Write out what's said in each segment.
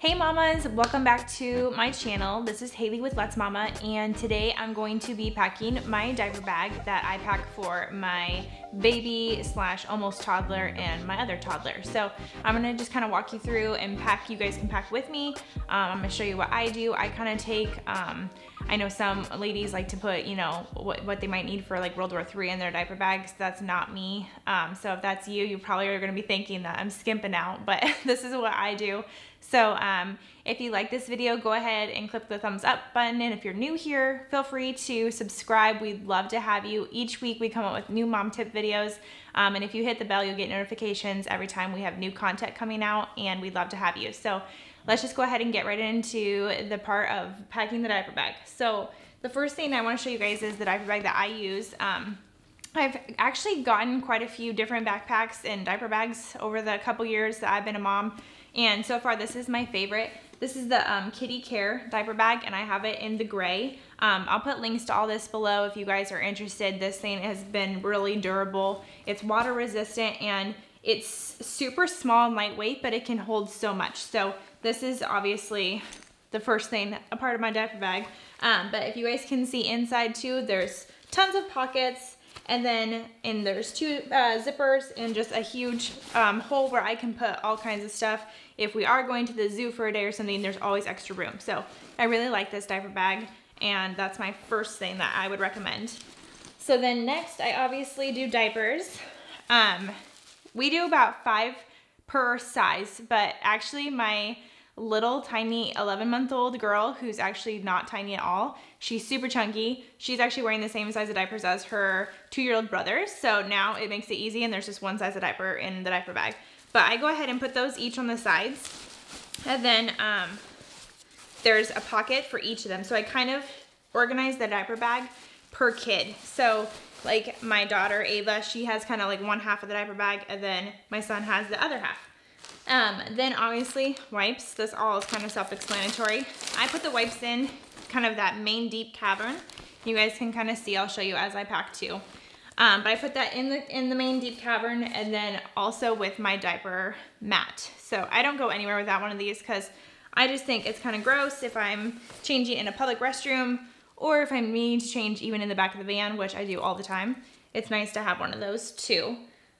Hey mamas, welcome back to my channel. This is Haley with Let's Mama and today I'm going to be packing my diaper bag that I pack for my baby slash almost toddler and my other toddler. So I'm gonna just kind of walk you through and pack, you guys can pack with me. Um, I'm gonna show you what I do. I kind of take, um, I know some ladies like to put, you know, what, what they might need for like World War III in their diaper bags. That's not me. Um, so if that's you, you probably are gonna be thinking that I'm skimping out, but this is what I do. So um, if you like this video, go ahead and click the thumbs up button. And if you're new here, feel free to subscribe. We'd love to have you. Each week we come up with new mom tip videos. Um, and if you hit the bell, you'll get notifications every time we have new content coming out and we'd love to have you. So let's just go ahead and get right into the part of packing the diaper bag. So the first thing I wanna show you guys is the diaper bag that I use. Um, I've actually gotten quite a few different backpacks and diaper bags over the couple years that I've been a mom. And so far, this is my favorite. This is the um, Kiddycare diaper bag, and I have it in the gray. Um, I'll put links to all this below if you guys are interested. This thing has been really durable. It's water resistant, and it's super small and lightweight, but it can hold so much. So this is obviously the first thing, a part of my diaper bag. Um, but if you guys can see inside too, there's tons of pockets. And then and there's two uh, zippers and just a huge um, hole where I can put all kinds of stuff. If we are going to the zoo for a day or something, there's always extra room. So I really like this diaper bag and that's my first thing that I would recommend. So then next, I obviously do diapers. Um, we do about five per size, but actually my little tiny 11 month old girl who's actually not tiny at all. She's super chunky. She's actually wearing the same size of diapers as her two year old brothers. So now it makes it easy and there's just one size of diaper in the diaper bag. But I go ahead and put those each on the sides. And then um, there's a pocket for each of them. So I kind of organize the diaper bag per kid. So like my daughter Ava, she has kind of like one half of the diaper bag and then my son has the other half. Um, then obviously wipes, this all is kind of self-explanatory. I put the wipes in kind of that main deep cavern. You guys can kind of see, I'll show you as I pack too. Um, but I put that in the, in the main deep cavern and then also with my diaper mat. So I don't go anywhere without one of these because I just think it's kind of gross if I'm changing in a public restroom or if I'm needing to change even in the back of the van, which I do all the time. It's nice to have one of those too.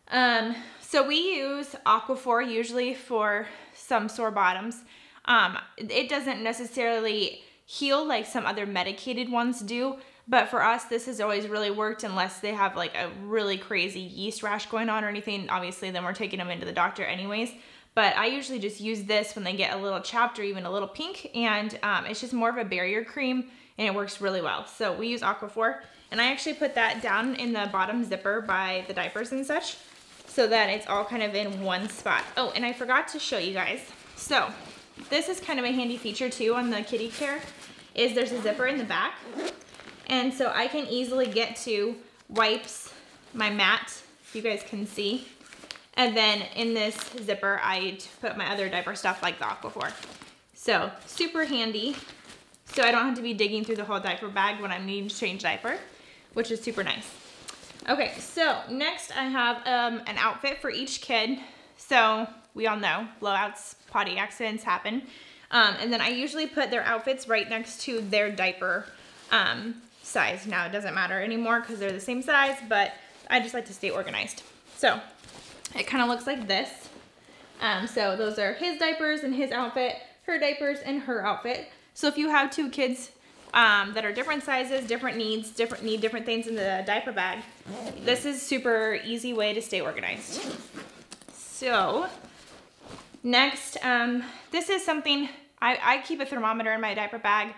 Um, so we use Aquaphor usually for some sore bottoms. Um, it doesn't necessarily heal like some other medicated ones do, but for us, this has always really worked unless they have like a really crazy yeast rash going on or anything. Obviously, then we're taking them into the doctor anyways. But I usually just use this when they get a little chapped or even a little pink. And um, it's just more of a barrier cream and it works really well. So we use Aquaphor. And I actually put that down in the bottom zipper by the diapers and such so that it's all kind of in one spot. Oh, and I forgot to show you guys. So this is kind of a handy feature too on the Kiddycare is there's a zipper in the back. And so I can easily get to wipes, my mat, you guys can see. And then in this zipper, I put my other diaper stuff like the Aquaphor. So super handy. So I don't have to be digging through the whole diaper bag when I'm needing to change diaper, which is super nice. Okay, so next I have um, an outfit for each kid. So we all know blowouts, potty accidents happen. Um, and then I usually put their outfits right next to their diaper um, size. Now it doesn't matter anymore because they're the same size, but I just like to stay organized. So it kind of looks like this. Um, so those are his diapers and his outfit, her diapers and her outfit. So if you have two kids um, that are different sizes, different needs, different need different things in the diaper bag. This is super easy way to stay organized. So next, um, this is something, I, I, keep a thermometer in my diaper bag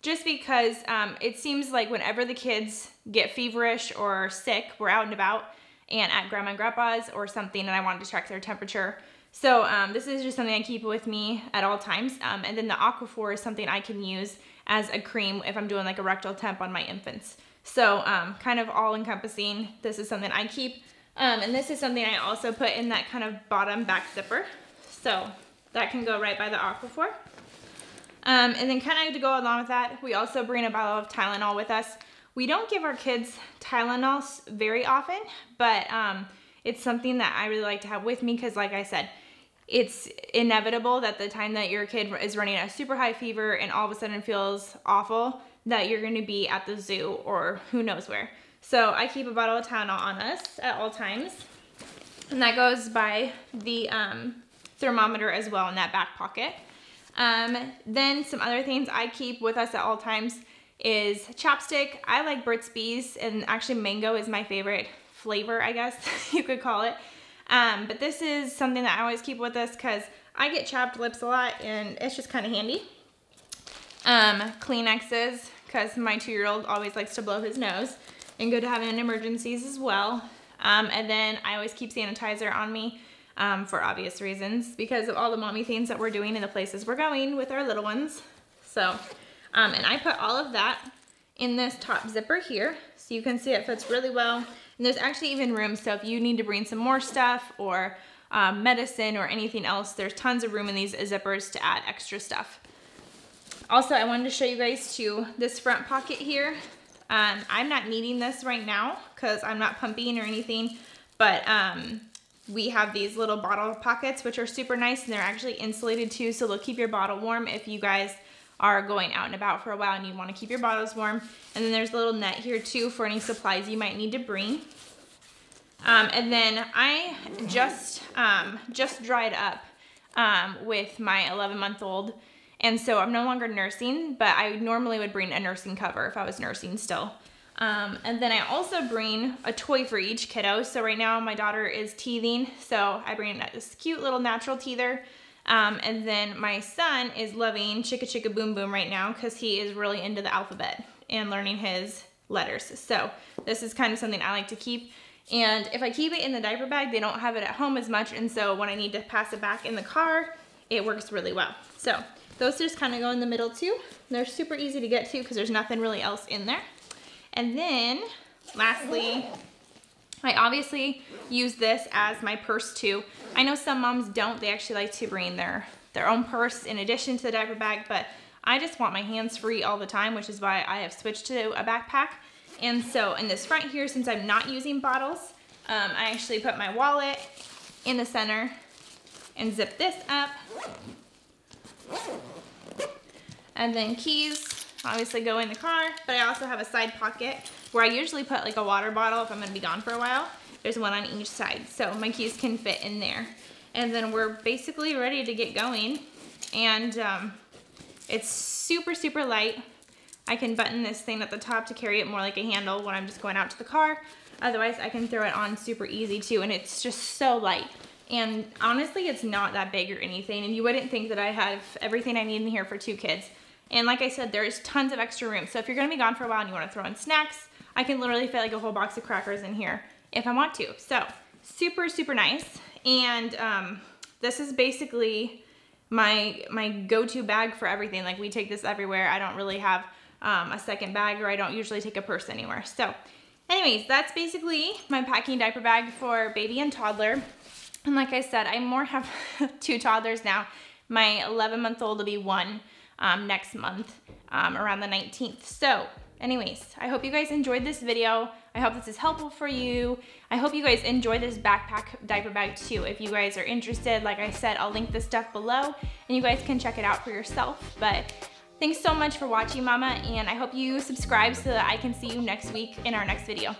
just because um, it seems like whenever the kids get feverish or sick, we're out and about and at grandma and grandpa's or something and I wanted to check their temperature. So um, this is just something I keep with me at all times. Um, and then the Aquaphor is something I can use as a cream if I'm doing like a rectal temp on my infants. So um, kind of all encompassing. This is something I keep. Um, and this is something I also put in that kind of bottom back zipper. So that can go right by the Aquaphor. Um, and then kind of to go along with that, we also bring a bottle of Tylenol with us. We don't give our kids Tylenol very often, but um, it's something that I really like to have with me because like I said, it's inevitable that the time that your kid is running a super high fever and all of a sudden feels awful, that you're gonna be at the zoo or who knows where. So I keep a bottle of Tylenol on us at all times. And that goes by the um, thermometer as well in that back pocket. Um, then some other things I keep with us at all times is chapstick. I like Burt's Bees and actually mango is my favorite flavor, I guess you could call it. Um, but this is something that I always keep with us because I get chapped lips a lot and it's just kind of handy. Um, Kleenexes because my two-year-old always likes to blow his nose and good to have in emergencies as well. Um, and then I always keep sanitizer on me um, for obvious reasons because of all the mommy things that we're doing and the places we're going with our little ones. So, um, and I put all of that in this top zipper here so you can see it fits really well. And there's actually even room, so if you need to bring some more stuff or um, medicine or anything else, there's tons of room in these zippers to add extra stuff. Also, I wanted to show you guys too, this front pocket here. Um, I'm not needing this right now because I'm not pumping or anything, but um, we have these little bottle pockets, which are super nice and they're actually insulated too, so they'll keep your bottle warm if you guys are going out and about for a while and you want to keep your bottles warm. And then there's a little net here too for any supplies you might need to bring. Um, and then I just, um, just dried up um, with my 11 month old. And so I'm no longer nursing, but I normally would bring a nursing cover if I was nursing still. Um, and then I also bring a toy for each kiddo. So right now my daughter is teething. So I bring this cute little natural teether. Um, and then my son is loving Chicka Chicka Boom Boom right now because he is really into the alphabet and learning his letters. So this is kind of something I like to keep. And if I keep it in the diaper bag, they don't have it at home as much. And so when I need to pass it back in the car, it works really well. So those just kind of go in the middle too. They're super easy to get to because there's nothing really else in there. And then lastly, I obviously use this as my purse too. I know some moms don't. They actually like to bring their, their own purse in addition to the diaper bag, but I just want my hands free all the time, which is why I have switched to a backpack. And so in this front here, since I'm not using bottles, um, I actually put my wallet in the center and zip this up. And then keys obviously go in the car, but I also have a side pocket where I usually put like a water bottle if I'm gonna be gone for a while. There's one on each side, so my keys can fit in there. And then we're basically ready to get going. And um, it's super, super light. I can button this thing at the top to carry it more like a handle when I'm just going out to the car. Otherwise, I can throw it on super easy too, and it's just so light. And honestly, it's not that big or anything, and you wouldn't think that I have everything I need in here for two kids. And like I said, there's tons of extra room. So if you're gonna be gone for a while and you wanna throw in snacks, I can literally fit like a whole box of crackers in here if I want to. So super, super nice. And um, this is basically my, my go-to bag for everything. Like we take this everywhere. I don't really have um, a second bag or I don't usually take a purse anywhere. So anyways, that's basically my packing diaper bag for baby and toddler. And like I said, I more have two toddlers now. My 11 month old will be one um, next month um, around the 19th. So anyways, I hope you guys enjoyed this video. I hope this is helpful for you. I hope you guys enjoy this backpack diaper bag too. If you guys are interested, like I said, I'll link the stuff below and you guys can check it out for yourself. But thanks so much for watching, Mama, and I hope you subscribe so that I can see you next week in our next video.